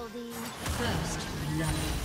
Shielding. First love.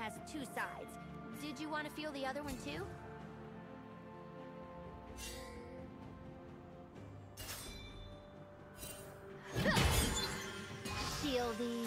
Has two sides. Did you want to feel the other one too? Shielding.